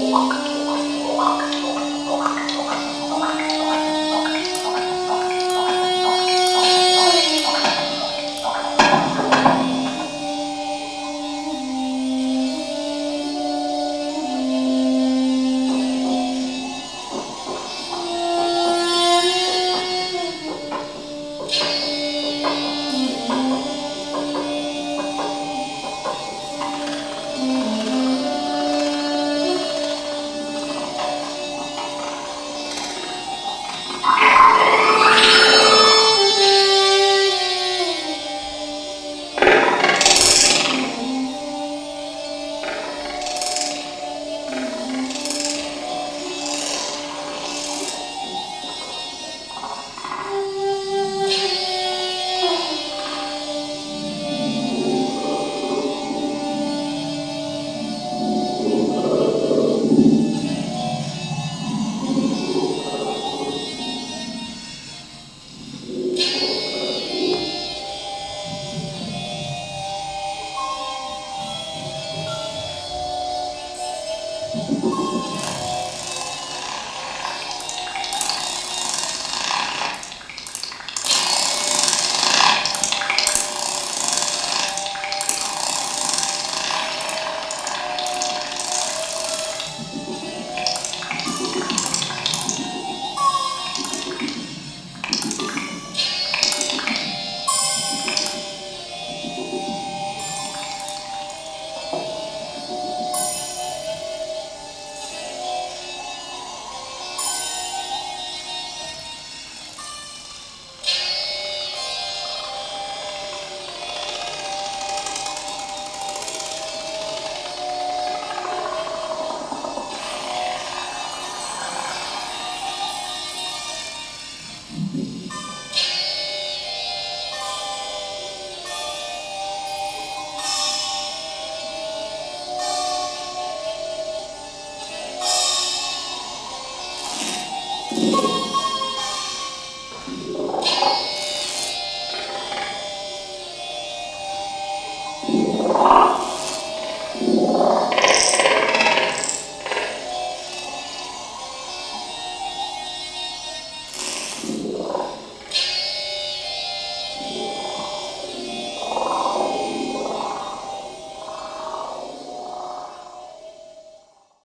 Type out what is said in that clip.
pouco.